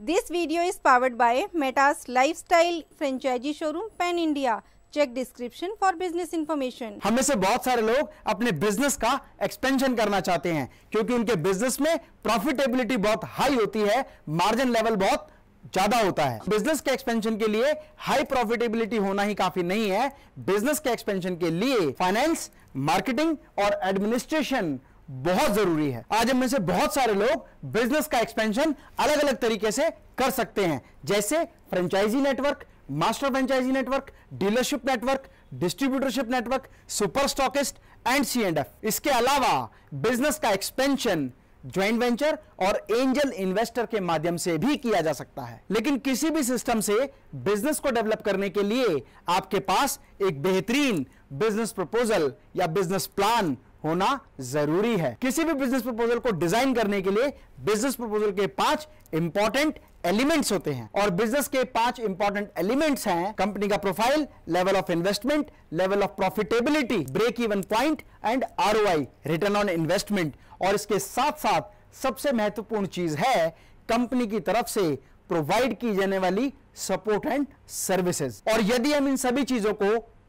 This video is powered by Meta's Lifestyle Franchisee Showroom, Pan India. Check description for business information. हम में से बहुत सारे लोग अपने बिज़नेस का एक्सपेंशन करना चाहते हैं, क्योंकि उनके बिज़नेस में प्रॉफिटेबिलिटी बहुत हाई होती है मार्जिन लेवल बहुत ज़्यादा होता है बिज़नेस के एक्सपेंशन के लिए हाई प्रॉफिटेबिलिटी होना ही काफ़ी नहीं है बिज़नेस के एक्सपेंशन के लिए फाइनेंस मार्केटिंग और एडमिनिस्ट्रेशन बहुत ज़रूरी है। आज हम में से बहुत सारे लोग बिज़नेस का एक्सपेंशन अलग अलग तरीके से कर सकते हैं। जैसे franchise network master franchise network dealership network distributorship network super stockist and C and F इसके अलावा बिज़नेस का एक्सपेंशन ज्वाइंट वेंचर और एंजल इन्वेस्टर के माध्यम से भी किया जा सकता है। लेकिन किसी भी सिस्टम से बिज़नेस को डेवलप करने के लिए आपके पास एक बेहतरीन बिज़नेस प्रपोजल या बिज़नेस प्लान होना ज़रूरी है। किसी भी बिज़नेस प्रपोजल को डिज़ाइन करने के लिए बिज़नेस प्रपोजल के पाँच इंपॉर्टेंट एलिमेंट्स होते हैं। और बिज़नेस के पाँच इंपॉर्टेंट एलिमेंट्स हैं कंपनी का profile level of investment level of profitability break even point and ROI return on investment और इसके साथ साथ सबसे महत्वपूर्ण चीज़ है कंपनी की तरफ़ से प्रोवाइड की जाने वाली सपोर्ट एंड सर्विसेज़ और यदि हम इन सभी चीज़ों को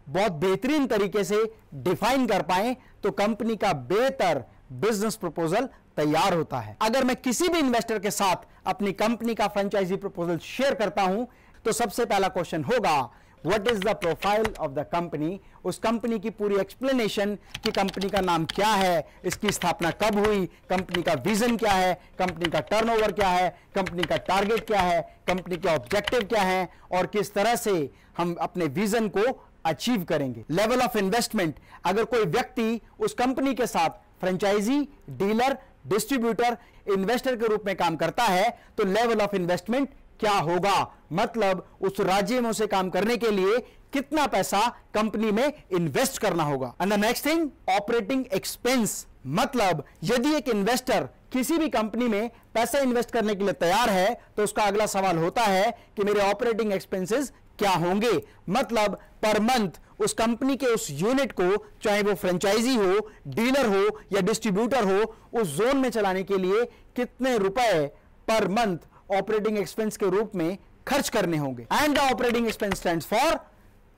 बहुत बेहतरीन तरीके से डिफाइन कर पाए तो कंपनी का बेहतर बिज़नेस प्रपोजल तैयार होता है। अगर मैं किसी भी इन्वेस्टर के साथ अपनी कंपनी का फ्रेंचाइजी प्रपोजल शेयर करता हूँ तो सबसे पहला क्वेश्चन होगा what is the profile of the company उस कंपनी की पूरी एक्सप्लेनेशन कि कंपनी का नाम क्या है, इसकी स्थापना कब हुई, कंपनी का विजन क्या है, कंपनी का टर्नओवर क्या है, कंपनी का टारगेट क्या है, कंपनी के ऑब्जेक्टिव क्या है, और किस तरह से हम अपने विजन को अचीव करेंगे। लेवल ऑफ़ इन्वेस्टमेंट अगर कोई व्यक्ति उस कंपनी के साथ फ्रेंचाइजी डीलर डिस्ट्रीब्यूटर इन्वेस्टर के रूप में काम करता है तो लेवल ऑफ़ इन्वेस्टमेंट क्या होगा? मतलब उस राज्य में उसे काम करने के लिए कितना पैसा कंपनी में इन्वेस्ट करना होगा। And the next thing operating expense मतलब यदि एक इन्वेस्टर किसी भी कंपनी में पैसा इन्वेस्ट करने के लिए तैयार है तो उसका अगला सवाल होता है कि मेरे ऑपरेटिंग एक्सपेंसेस क्या होंगे? मतलब पर मंथ उस कंपनी के उस यूनिट को, चाहे वो फ्रेंचाइजी हो, डीलर हो, या डिस्ट्रीब्यूटर हो, उस जोन में चलाने के लिए कितने रुपए पर मंथ ऑपरेटिंग एक्सपेंस के रूप में खर्च करने होंगे? And the operating expense stand for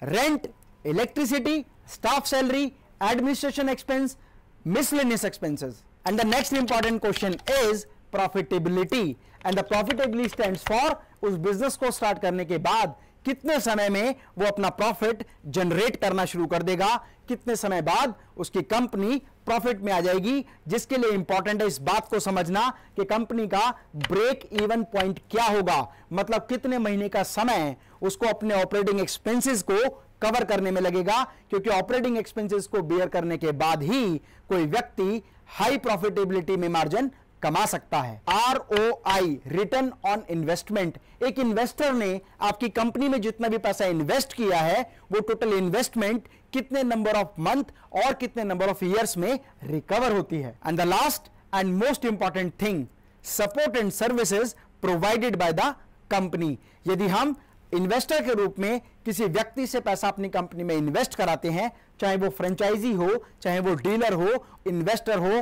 rent electricity staff salary administration expense miscellaneous expenses. And the next important question is profitability. And the profitability stands for उस बिज़नेस को स्टार्ट करने के बाद कितने समय में वो अपना प्रॉफिट जनरेट करना शुरू कर देगा? कितने समय बाद उसकी कंपनी प्रॉफिट में आ जाएगी? जिसके लिए इंपॉर्टेंट है इस बात को समझना कि कंपनी का ब्रेक इवन पॉइंट क्या होगा। मतलब कितने महीने का समय उसको अपने ऑपरेटिंग एक्सपेंसेस को कवर करने में लगेगा? क्योंकि ऑपरेटिंग एक्सपेंसेस को बियर करने के बाद ही कोई व्यक्ति हाई प्रॉफिटेबिलिटी में मार्जिन कमा सकता है। R O I return on investment एक इन्वेस्टर ने आपकी कंपनी में जितना भी पैसा इन्वेस्ट किया है, वो टोटल इन्वेस्टमेंट कितने नंबर ऑफ़ मंथ और कितने नंबर ऑफ़ ईयर्स में रिकवर होती है। And the last and most important thing support and services provided by the company यदि हम इन्वेस्टर के रूप में किसी व्यक्ति से पैसा अपनी कंपनी में इन्वेस्ट कराते हैं, चाहे वो फ्रेंचाइजी हो, चाहे वो डीलर हो इन्वेस्टर हो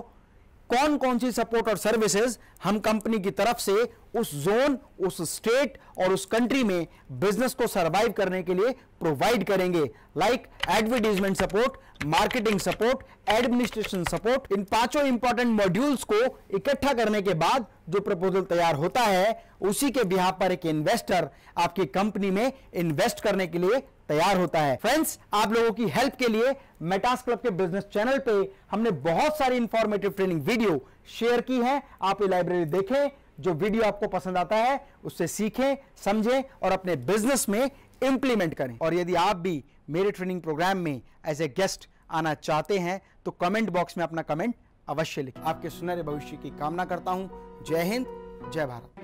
कौन कौन सी सपोर्ट और सर्विसेज़ हम कंपनी की तरफ़ से उस जोन उस स्टेट और उस कंट्री में बिज़नेस को सरवाइव करने के लिए प्रोवाइड करेंगे। Like advertisement support marketing support administration support इन पाँचों इंपॉर्टेंट मॉड्यूल्स को इकट्ठा करने के बाद जो प्रपोजल तैयार होता है, उसी के बिहार पर एक इन्वेस्टर आपकी कंपनी में इन्वेस्ट करने के लिए तैयार होता है। फ्रेंड्स आप लोगों की हेल्प के लिए मेटास क्लब के बिज़नेस चैनल पे हमने बहुत सारी इंफॉर्मेटिव ट्रेनिंग वीडियो शेयर की है। आप ये लाइब्रेरी देखें जो वीडियो आपको पसंद आता है, उससे सीखें, समझें और अपने बिज़नेस में इंप्लीमेंट करें। और यदि आप भी मेरे ट्रेनिंग प्रोग्राम में एज ए गेस्ट आना चाहते हैं तो कमेंट बॉक्स में अपना कमेंट अवश्य लिखें। आपके सुनहरे भविष्य की कामना करता हूँ। जय हिंद, जय भारत।